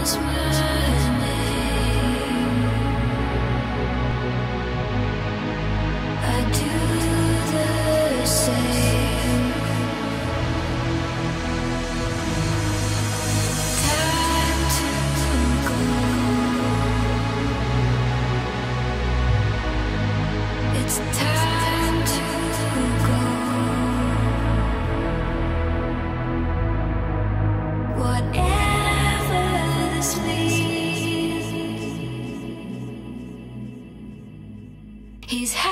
my he's.